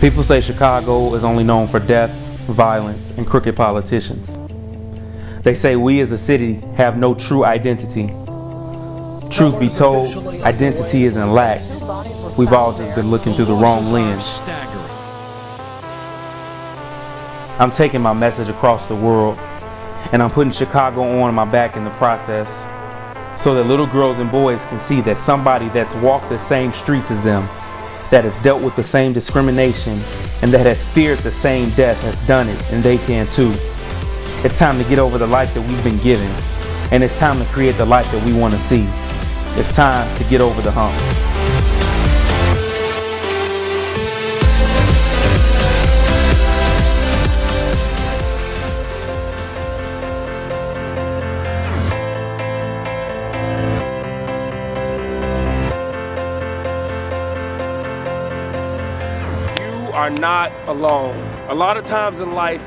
People say Chicago is only known for death, violence, and crooked politicians. They say we as a city have no true identity. Truth be told, identity is in lack. We've all just been looking through the wrong lens. I'm taking my message across the world, and I'm putting Chicago on my back in the process so that little girls and boys can see that somebody that's walked the same streets as them that has dealt with the same discrimination and that has feared the same death has done it, and they can too. It's time to get over the life that we've been given, and it's time to create the life that we want to see. It's time to get over the hump. Are not alone. A lot of times in life,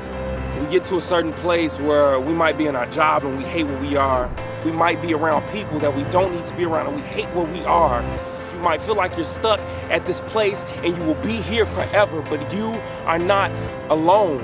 we get to a certain place where we might be in our job and we hate where we are. We might be around people that we don't need to be around and we hate where we are. You might feel like you're stuck at this place and you will be here forever, but you are not alone.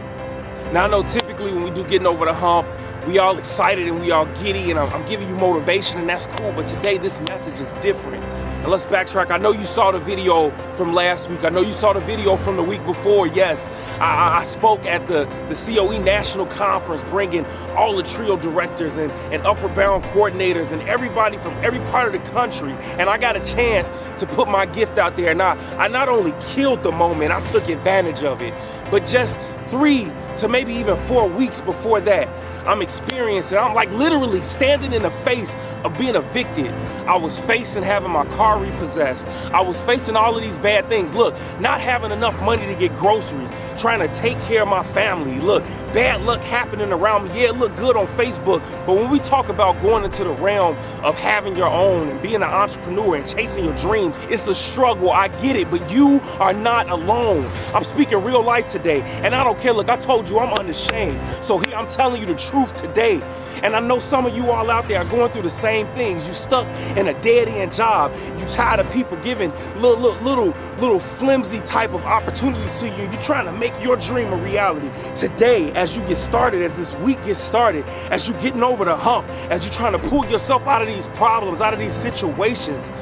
Now, I know typically when we do getting over the hump, we all excited and we all giddy and I'm, I'm giving you motivation and that's cool, but today this message is different. And let's backtrack. I know you saw the video from last week. I know you saw the video from the week before. Yes, I, I spoke at the, the COE National Conference, bringing all the trio directors and, and Upward Bound coordinators and everybody from every part of the country. And I got a chance to put my gift out there. And I, I not only killed the moment, I took advantage of it. But just three to maybe even four weeks before that, I'm experiencing, I'm like literally standing in the face of being evicted. I was facing having my car repossessed. I was facing all of these bad things. Look, not having enough money to get groceries, trying to take care of my family. Look, bad luck happening around me. Yeah, it looked good on Facebook, but when we talk about going into the realm of having your own and being an entrepreneur and chasing your dreams, it's a struggle. I get it, but you are not alone. I'm speaking real life today, and I don't care. Look, I told you I'm unashamed. So here I'm telling you the truth today. And I know some of you all out there are going through the same things. You stuck in a dead end job. You tired of people giving little, little, little, little flimsy type of opportunities to you. You're trying to make your dream a reality. Today, as you get started, as this week gets started, as you're getting over the hump, as you're trying to pull yourself out of these problems, out of these situations,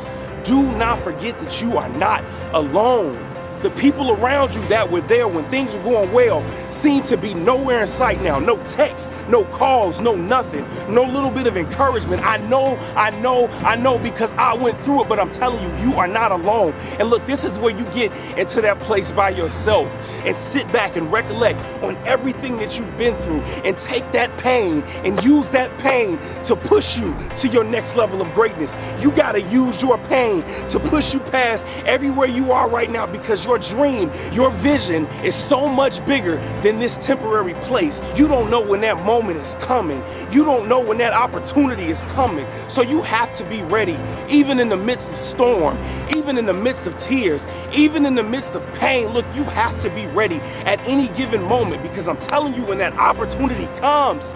do not forget that you are not alone. The people around you that were there when things were going well seem to be nowhere in sight now. No text, no calls, no nothing, no little bit of encouragement. I know, I know, I know because I went through it, but I'm telling you, you are not alone. And look, this is where you get into that place by yourself and sit back and recollect on everything that you've been through and take that pain and use that pain to push you to your next level of greatness. You got to use your pain to push you past everywhere you are right now because you're your dream, your vision is so much bigger than this temporary place. You don't know when that moment is coming. You don't know when that opportunity is coming. So you have to be ready, even in the midst of storm, even in the midst of tears, even in the midst of pain. Look, you have to be ready at any given moment because I'm telling you, when that opportunity comes,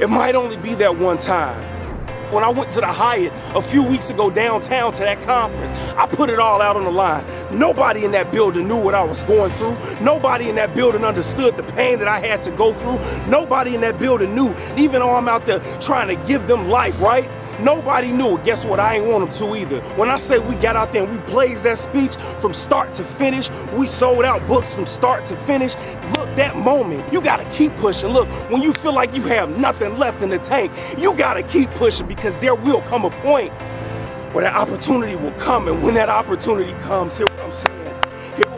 it might only be that one time when I went to the Hyatt a few weeks ago downtown to that conference, I put it all out on the line. Nobody in that building knew what I was going through. Nobody in that building understood the pain that I had to go through. Nobody in that building knew, even though I'm out there trying to give them life, right? Nobody knew it. Guess what? I ain't want them to either. When I say we got out there and we blazed that speech from start to finish, we sold out books from start to finish. Look, that moment, you gotta keep pushing. Look, when you feel like you have nothing left in the tank, you gotta keep pushing because there will come a point where that opportunity will come. And when that opportunity comes, hear what I'm saying?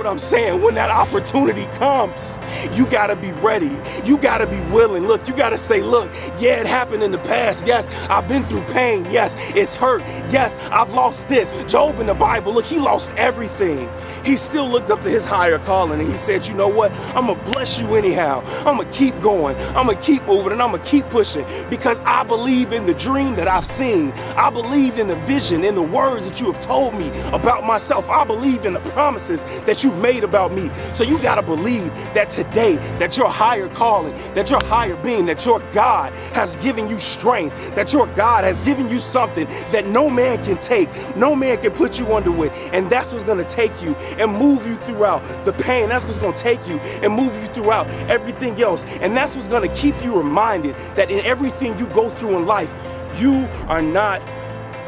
What I'm saying? When that opportunity comes, you gotta be ready. You gotta be willing. Look, you gotta say, look, yeah, it happened in the past. Yes, I've been through pain. Yes, it's hurt. Yes, I've lost this. Job in the Bible, look, he lost everything. He still looked up to his higher calling and he said, you know what? I'm gonna bless you anyhow. I'm gonna keep going. I'm gonna keep moving and I'm gonna keep pushing because I believe in the dream that I've seen. I believe in the vision, in the words that you have told me about myself. I believe in the promises that you've made about me. So you got to believe that today, that your higher calling, that your higher being, that your God has given you strength, that your God has given you something that no man can take, no man can put you under with. And that's what's going to take you and move you throughout the pain. That's what's going to take you and move you throughout everything else. And that's what's going to keep you reminded that in everything you go through in life, you are not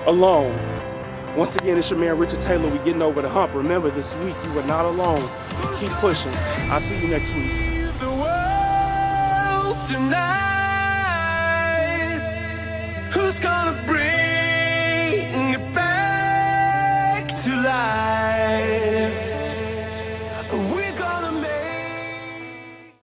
alone. Once again, it's your man Richard Taylor. We getting over the hump. Remember, this week you are not alone. Keep pushing. I'll see you next week. The world tonight. Who's gonna bring it back to life?